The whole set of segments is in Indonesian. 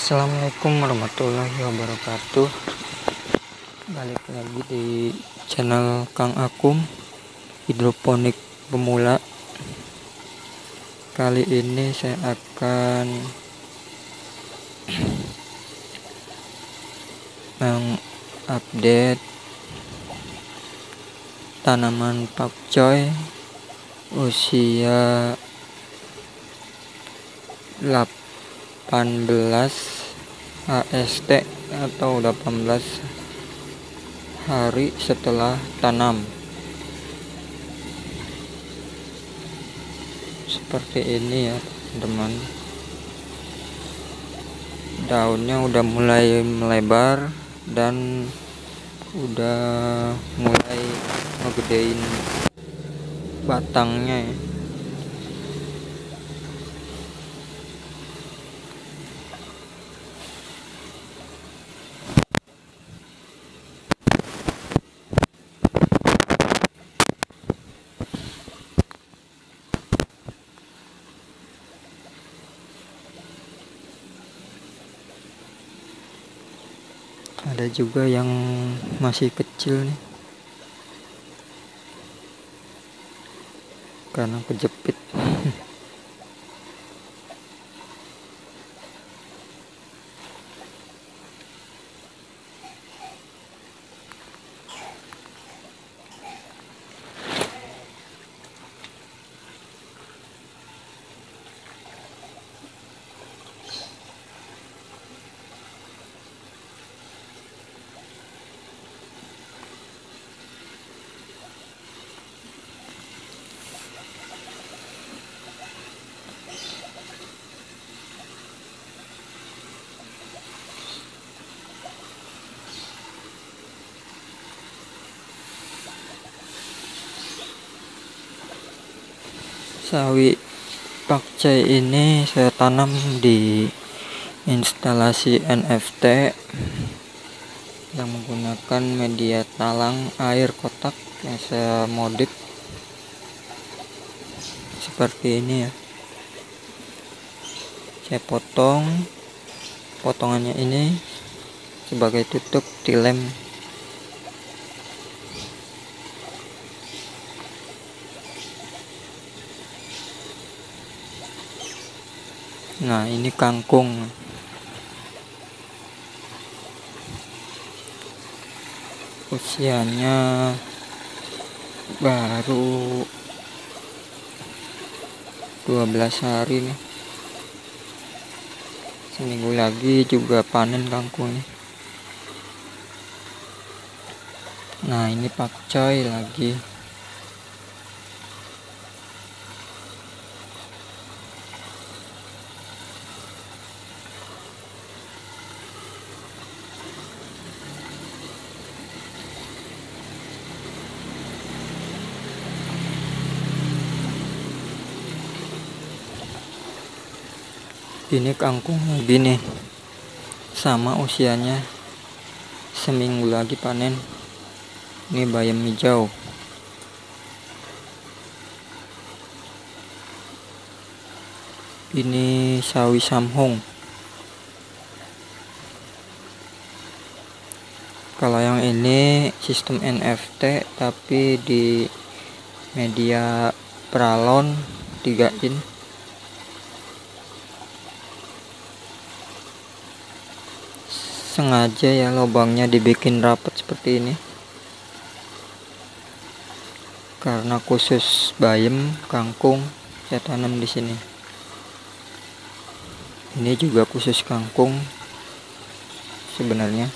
Assalamualaikum warahmatullahi wabarakatuh. Balik lagi di channel Kang Akum Hidroponik pemula. Kali ini saya akan Mengupdate Tanaman pakcoy Usia 8 18 HST atau 18 hari setelah tanam. Seperti ini ya teman daunnya udah mulai melebar dan udah mulai ngegedein batangnya ya ada juga yang masih kecil nih. Karena kejepit sawi pakcai ini saya tanam di instalasi NFT yang menggunakan media talang air kotak yang saya modif. Seperti ini ya. Saya potong. Potongannya ini sebagai tutup dilem nah ini kangkung. Usianya baru 12 hari nih. Seminggu lagi juga panen kangkungnya nah ini pakcoy lagi ini kangkung gini sama usianya. Seminggu lagi panen. Ini bayam hijau. Ini sawi samhung. Kalau yang ini sistem NFT tapi di media pralon 3 in sengaja ya lubangnya dibikin rapat seperti ini. Karena khusus bayam kangkung saya tanam di sini. Ini juga khusus kangkung sebenarnya.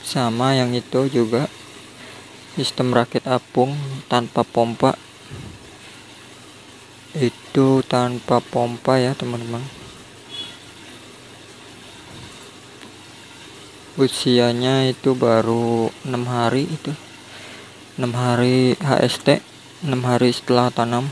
Sama yang itu juga sistem rakit apung tanpa pompa. Itu tanpa pompa ya teman-teman usianya itu baru enam hari itu. Enam hari HST enam hari setelah tanam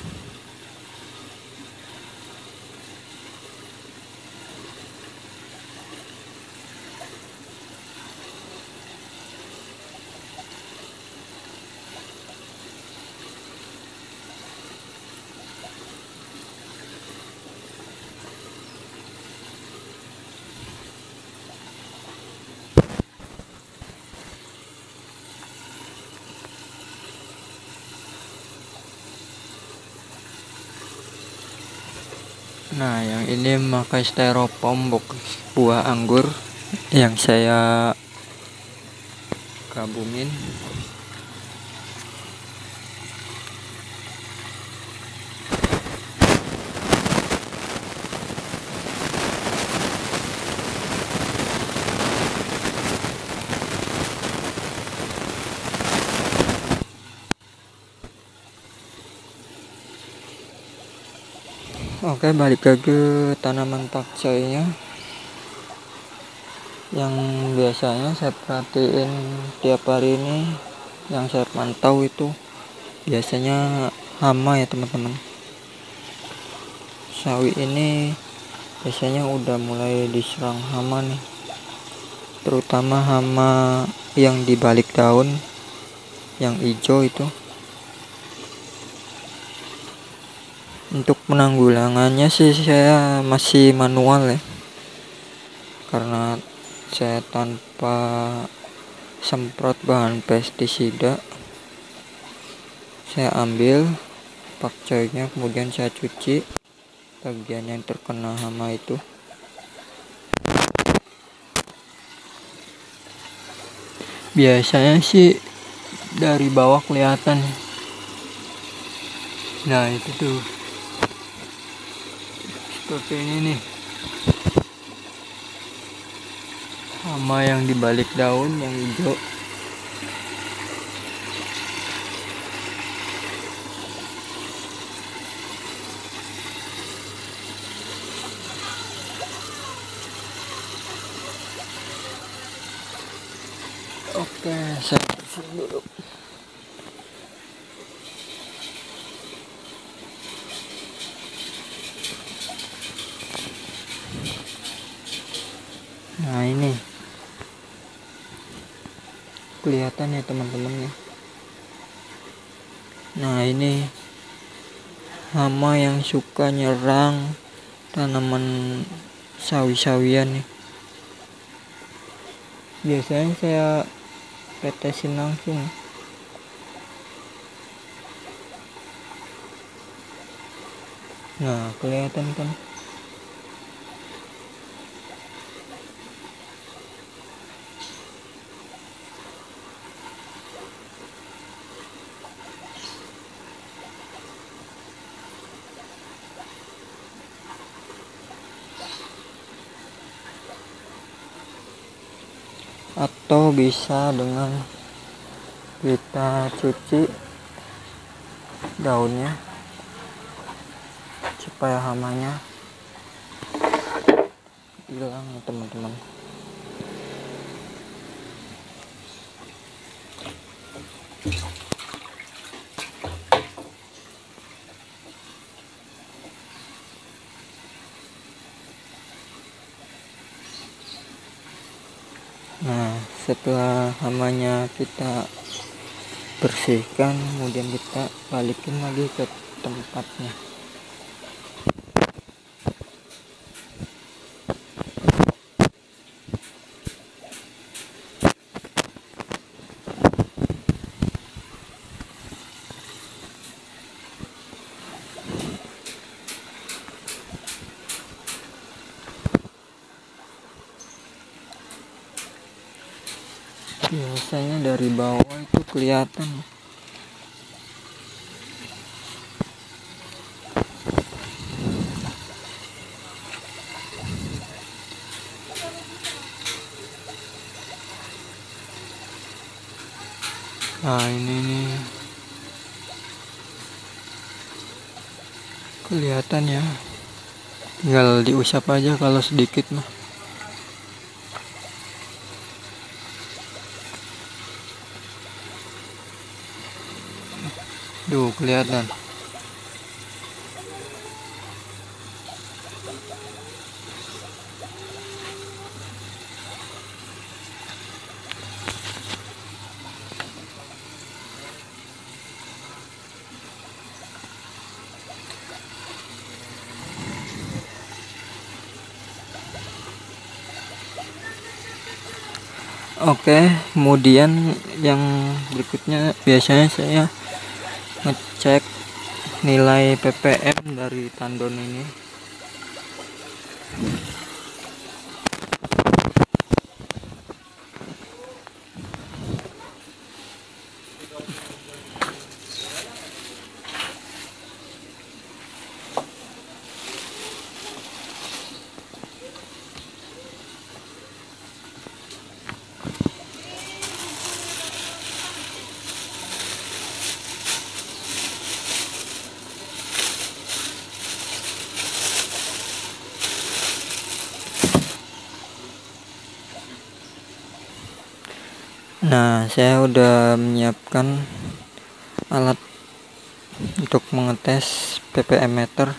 nah yang ini memakai styrofoam buah anggur yang saya gabungin Oke balik lagi ke tanaman pakcoynya yang biasanya saya perhatiin tiap hari ini yang saya pantau itu biasanya hama ya teman-teman. Sawi ini biasanya udah mulai diserang hama nih. Terutama hama yang di balik daun yang hijau itu untuk penanggulangannya sih saya masih manual ya. Karena saya tanpa semprot bahan pestisida saya ambil pakcoynya kemudian saya cuci bagian yang terkena hama itu. Biasanya sih dari bawah kelihatan. Nah itu tuh seperti ini nih. Hama yang dibalik daun yang hijau. Oke saya dulu nah ini kelihatan ya teman-teman ya. Nah ini hama yang suka nyerang tanaman sawi-sawian nih. Biasanya saya tetesin langsung. Nah kelihatan kan atau bisa dengan kita cuci daunnya supaya hamanya hilang teman-teman nah setelah hamanya kita bersihkan kemudian kita balikin lagi ke tempatnya biasanya dari bawah itu kelihatan. Nah ini nih. Kelihatan ya. Tinggal diusap aja kalau sedikit mah Duh, kelihatan. Oke, kemudian yang berikutnya biasanya saya cek nilai PPM dari tandon ini. Nah, saya udah menyiapkan alat untuk mengetes ppm meter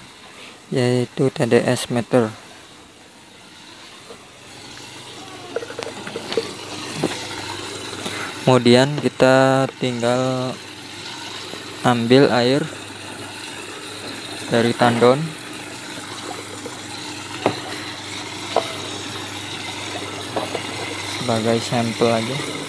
yaitu TDS meter. Kemudian kita tinggal ambil air dari tandon sebagai sampel aja.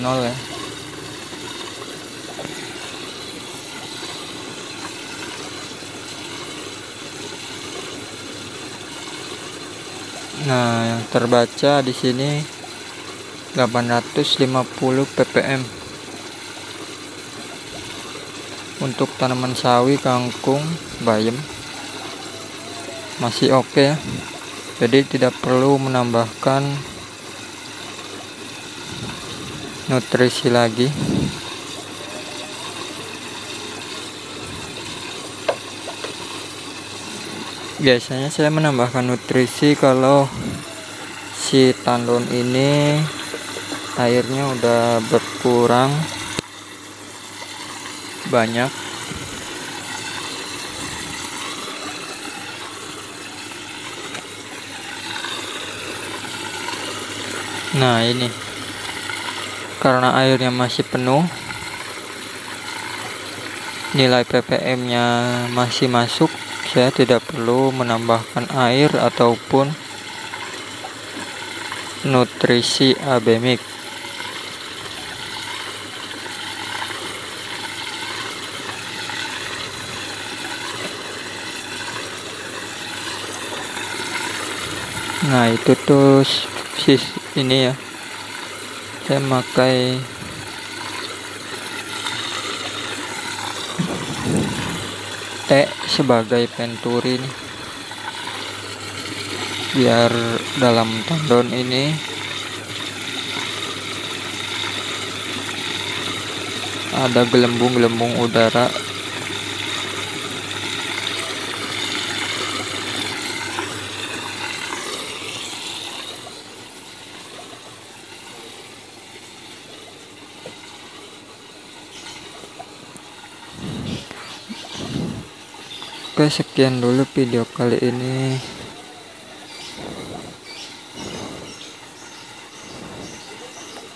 Nol ya Nah, yang terbaca di sini 850 ppm. Untuk tanaman sawi, kangkung, bayam masih oke okay ya. Jadi tidak perlu menambahkan nutrisi lagi. Biasanya saya menambahkan nutrisi kalau si tandon ini airnya udah berkurang banyak. Nah ini karena airnya masih penuh nilai ppm nya masih masuk saya tidak perlu menambahkan air ataupun nutrisi abemik nah itu tuh sis ini ya saya pakai T sebagai penturi nih. Biar dalam tandon ini ada gelembung-gelembung udara Oke sekian dulu video kali ini.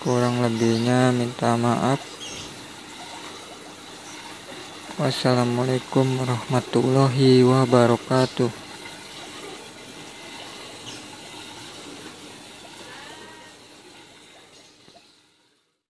Kurang lebihnya minta maaf. Wassalamualaikum warahmatullahi wabarakatuh